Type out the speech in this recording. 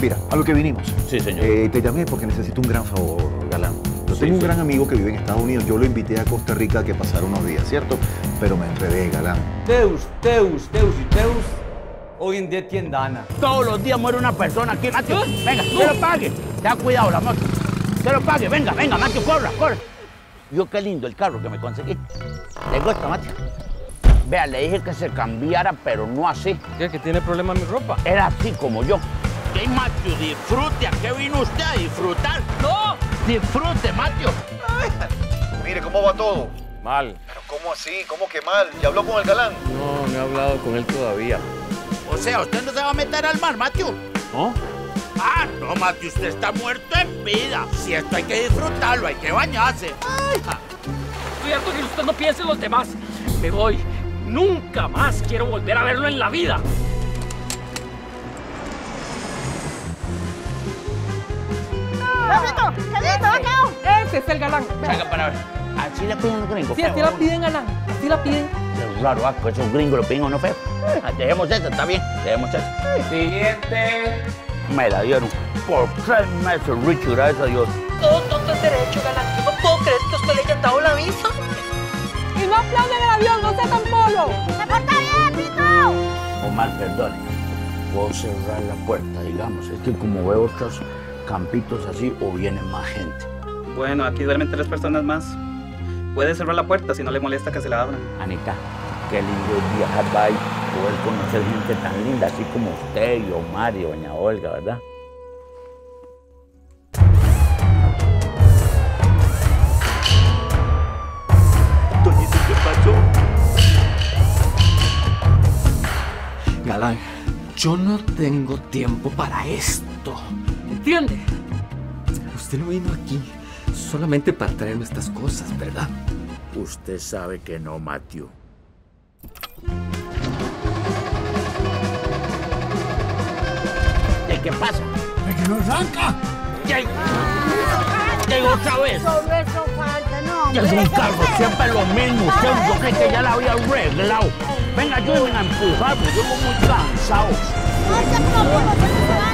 Mira, a lo que vinimos. Sí, señor. Eh, te llamé porque necesito un gran favor, Galán. Yo tengo un sí. gran amigo que vive en Estados Unidos. Yo lo invité a Costa Rica a que pasara unos días, ¿cierto? Pero me enredé, Galán. Teus, Teus, Teus y Teus, hoy en día tiendana. Todos los días muere una persona aquí, Mateo. Venga, que lo pague. Ten cuidado la moto. Que lo pague. Venga, venga, Mateo, corra, corra. Yo qué lindo el carro que me conseguí. ¿Le gusta, Mateo? Vea, le dije que se cambiara, pero no así. ¿Qué? ¿Que tiene problema mi ropa? Era así como yo. ¿Qué, Mateo? Disfrute. ¿A qué vino usted a disfrutar? ¡No! Disfrute, Mateo. Mire, ¿cómo va todo? Mal. Pero ¿cómo así? ¿Cómo que mal? ¿Ya habló con el Galán? No, no he hablado con él todavía. O sea, ¿usted no se va a meter al mar, Mateo? ¿No? Ah, no, Mateo, usted está muerto en vida. Si esto hay que disfrutarlo, hay que bañarse. Estoy harto que usted no piense en los demás. Me voy. Nunca más quiero volver a verlo en la vida. Es el galán. Salga para ver. Así le piden los gringos. Sí, feo, así la piden, galán. Así la piden. Es raro, ah, que esos gringos lo piden o no feo. Ah, Dejemos eso, está bien. Dejemos eso. Siguiente. Me la dieron por tres meses, Richie, gracias a Dios. Todo tonto es derecho, galán. Yo no puedo creer que usted le haya dado la visa. Y no aplauden el avión, no sea tan polo. ¡Se porta bien, Tito! Omar, perdone. Puedo cerrar la puerta, digamos. Es que como veo otros campitos así, o viene más gente. Bueno, aquí duermen tres personas más. Puede cerrar la puerta si no le molesta que se la abran. Anita, qué lindo es viajar bye, poder conocer gente tan linda, así como usted y Omar y doña Olga, ¿verdad? Toñito, ¿qué pasó? Galán, yo no tengo tiempo para esto. ¿Entiende? Usted no vino aquí solamente para traerme estas cosas, ¿verdad? Usted sabe que no, Matthew. ¿Y qué pasa? ¡Que no arranca! ¿Qué otra vez? Solo eso falta, no. Ya es un carro, siempre lo mismo. Usted, yo creí que ya la había arreglado. Venga, ayúdenme a empujar, porque yo voy muy cansado. No